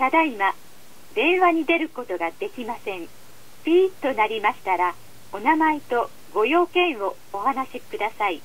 ただいま電話に出ることができません。ピーッとなりましたらお名前とご用件をお話しください。